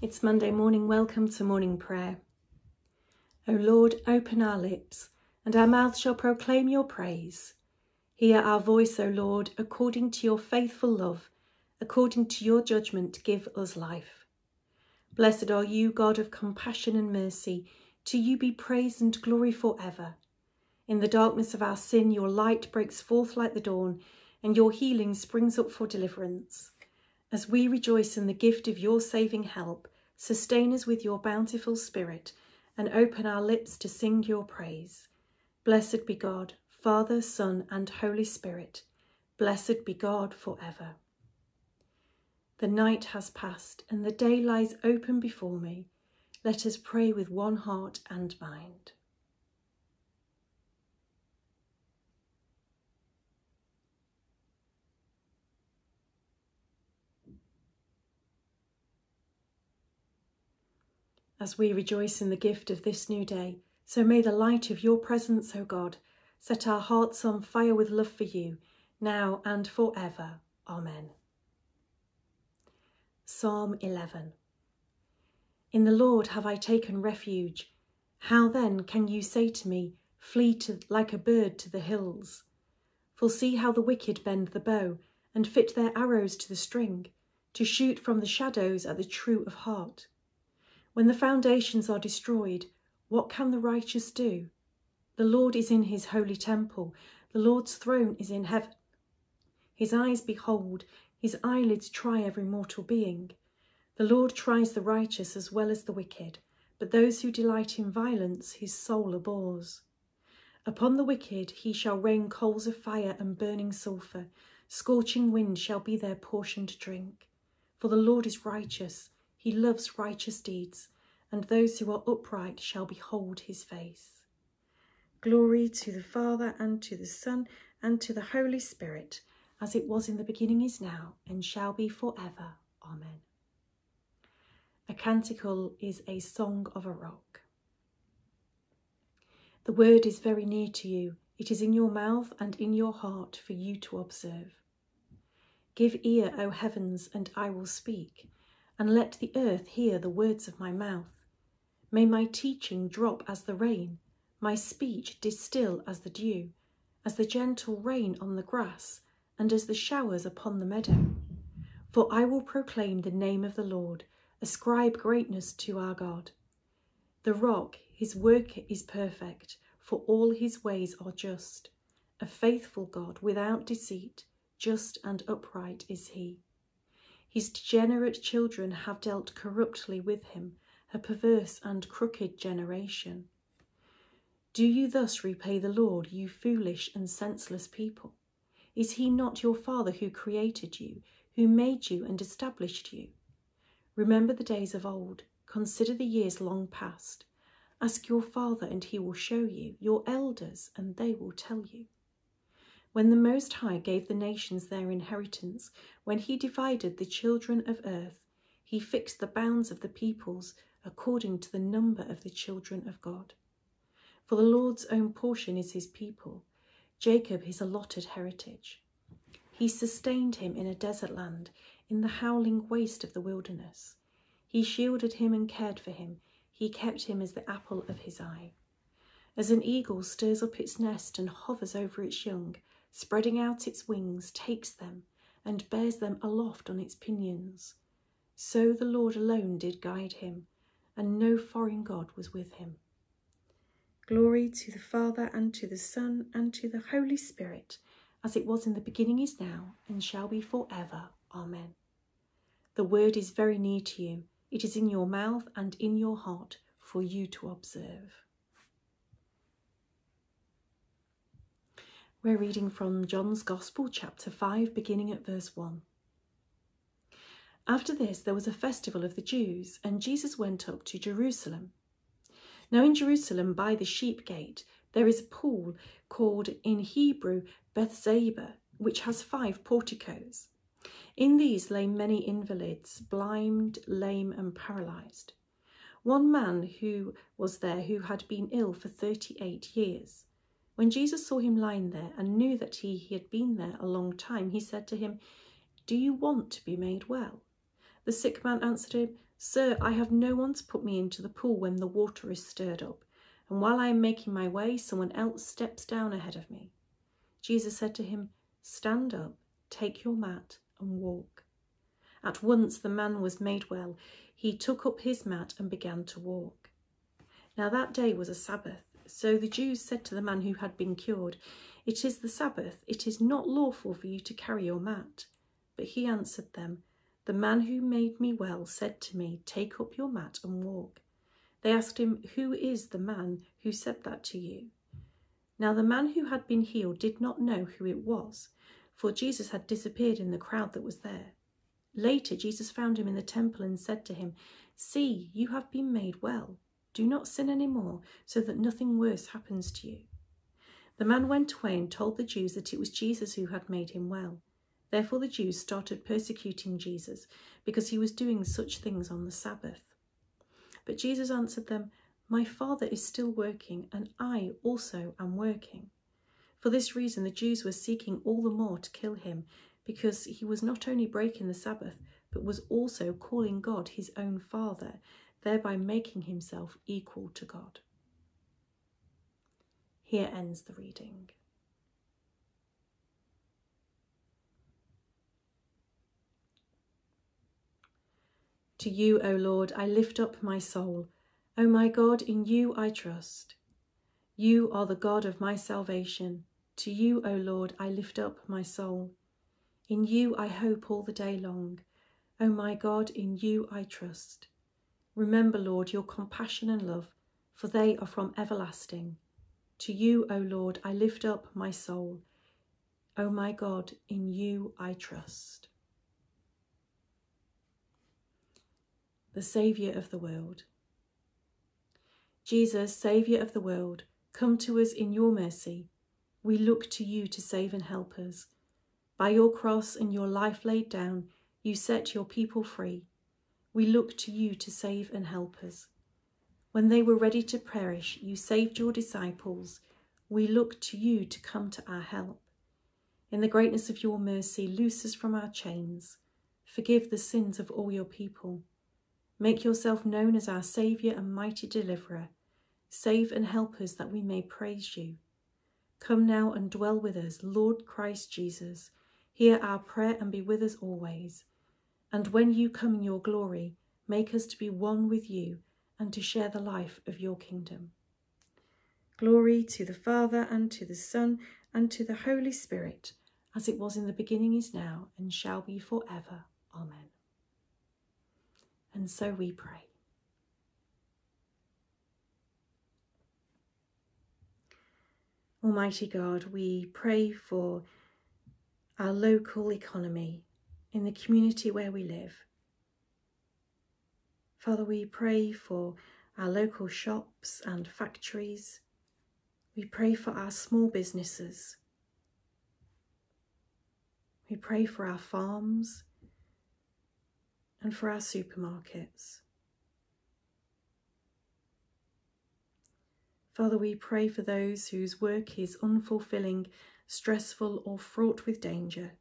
It's Monday morning. Welcome to morning prayer. O Lord, open our lips, and our mouth shall proclaim your praise. Hear our voice, O Lord, according to your faithful love, according to your judgment, give us life. Blessed are you, God of compassion and mercy. To you be praise and glory for ever. In the darkness of our sin, your light breaks forth like the dawn, and your healing springs up for deliverance. As we rejoice in the gift of your saving help, sustain us with your bountiful spirit and open our lips to sing your praise. Blessed be God, Father, Son, and Holy Spirit. Blessed be God for ever. The night has passed and the day lies open before me. Let us pray with one heart and mind. As we rejoice in the gift of this new day. So may the light of your presence, O God, set our hearts on fire with love for you, now and forever. Amen. Psalm 11 In the Lord have I taken refuge. How then can you say to me, Flee to, like a bird to the hills? For see how the wicked bend the bow, and fit their arrows to the string, to shoot from the shadows at the true of heart. When the foundations are destroyed, what can the righteous do? The Lord is in his holy temple. The Lord's throne is in heaven. His eyes behold, his eyelids try every mortal being. The Lord tries the righteous as well as the wicked, but those who delight in violence his soul abhors. Upon the wicked he shall rain coals of fire and burning sulphur. Scorching wind shall be their portion to drink. For the Lord is righteous, he loves righteous deeds, and those who are upright shall behold his face. Glory to the Father, and to the Son, and to the Holy Spirit, as it was in the beginning, is now, and shall be for ever. Amen. A canticle is a song of a rock. The word is very near to you. It is in your mouth and in your heart for you to observe. Give ear, O heavens, and I will speak and let the earth hear the words of my mouth. May my teaching drop as the rain, my speech distill as the dew, as the gentle rain on the grass, and as the showers upon the meadow. For I will proclaim the name of the Lord, ascribe greatness to our God. The rock, his work is perfect, for all his ways are just. A faithful God without deceit, just and upright is he. His degenerate children have dealt corruptly with him, a perverse and crooked generation. Do you thus repay the Lord, you foolish and senseless people? Is he not your Father who created you, who made you and established you? Remember the days of old, consider the years long past. Ask your Father, and he will show you, your elders, and they will tell you. When the Most High gave the nations their inheritance, when he divided the children of earth, he fixed the bounds of the peoples according to the number of the children of God. For the Lord's own portion is his people, Jacob his allotted heritage. He sustained him in a desert land, in the howling waste of the wilderness. He shielded him and cared for him. He kept him as the apple of his eye. As an eagle stirs up its nest and hovers over its young, spreading out its wings, takes them, and bears them aloft on its pinions. So the Lord alone did guide him, and no foreign God was with him. Glory to the Father, and to the Son, and to the Holy Spirit, as it was in the beginning, is now, and shall be for ever. Amen. The word is very near to you. It is in your mouth and in your heart for you to observe. We're reading from John's Gospel, chapter 5, beginning at verse 1. After this, there was a festival of the Jews, and Jesus went up to Jerusalem. Now, in Jerusalem, by the sheep gate, there is a pool called in Hebrew Beth-zatha, which has five porticos. In these lay many invalids, blind, lame, and paralyzed. One man who was there who had been ill for 38 years. When Jesus saw him lying there and knew that he, he had been there a long time, he said to him, Do you want to be made well? The sick man answered him, Sir, I have no one to put me into the pool when the water is stirred up, and while I am making my way, someone else steps down ahead of me. Jesus said to him, Stand up, take your mat, and walk. At once the man was made well. He took up his mat and began to walk. Now that day was a Sabbath. So the Jews said to the man who had been cured, It is the Sabbath, it is not lawful for you to carry your mat. But he answered them, The man who made me well said to me, Take up your mat and walk. They asked him, Who is the man who said that to you? Now the man who had been healed did not know who it was, for Jesus had disappeared in the crowd that was there. Later, Jesus found him in the temple and said to him, See, you have been made well. Do not sin any more, so that nothing worse happens to you. The man went away and told the Jews that it was Jesus who had made him well. Therefore, the Jews started persecuting Jesus because he was doing such things on the Sabbath. But Jesus answered them, My Father is still working, and I also am working. For this reason, the Jews were seeking all the more to kill him, because he was not only breaking the Sabbath, but was also calling God his own Father thereby making himself equal to God. Here ends the reading. To you, O Lord, I lift up my soul. O my God, in you I trust. You are the God of my salvation. To you, O Lord, I lift up my soul. In you I hope all the day long. O my God, in you I trust. Remember, Lord, your compassion and love, for they are from everlasting. To you, O Lord, I lift up my soul. O my God, in you I trust. The Saviour of the world. Jesus, Saviour of the world, come to us in your mercy. We look to you to save and help us. By your cross and your life laid down, you set your people free we look to you to save and help us. When they were ready to perish, you saved your disciples. We look to you to come to our help. In the greatness of your mercy, loose us from our chains. Forgive the sins of all your people. Make yourself known as our Saviour and mighty Deliverer. Save and help us that we may praise you. Come now and dwell with us, Lord Christ Jesus. Hear our prayer and be with us always. And when you come in your glory, make us to be one with you and to share the life of your kingdom. Glory to the Father, and to the Son, and to the Holy Spirit, as it was in the beginning, is now, and shall be for ever. Amen. And so we pray. Almighty God, we pray for our local economy in the community where we live. Father, we pray for our local shops and factories. We pray for our small businesses. We pray for our farms and for our supermarkets. Father, we pray for those whose work is unfulfilling, stressful, or fraught with danger.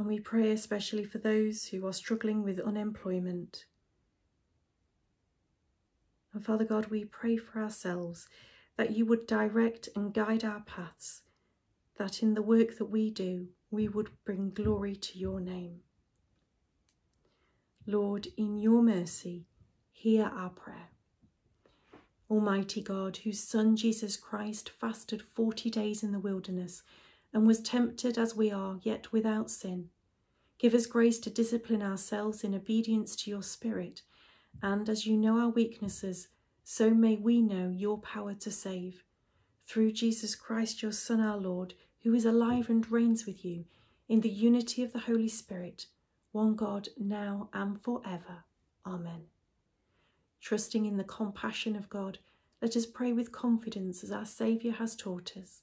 And we pray especially for those who are struggling with unemployment. And Father God, we pray for ourselves that you would direct and guide our paths, that in the work that we do, we would bring glory to your name. Lord, in your mercy, hear our prayer. Almighty God, whose Son Jesus Christ fasted forty days in the wilderness and was tempted as we are, yet without sin. Give us grace to discipline ourselves in obedience to your Spirit, and as you know our weaknesses, so may we know your power to save. Through Jesus Christ, your Son, our Lord, who is alive and reigns with you in the unity of the Holy Spirit, one God, now and for forever. Amen. Trusting in the compassion of God, let us pray with confidence as our Saviour has taught us.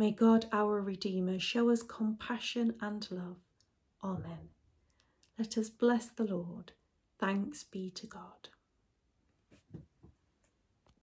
May God our Redeemer show us compassion and love. Amen. Let us bless the Lord. Thanks be to God.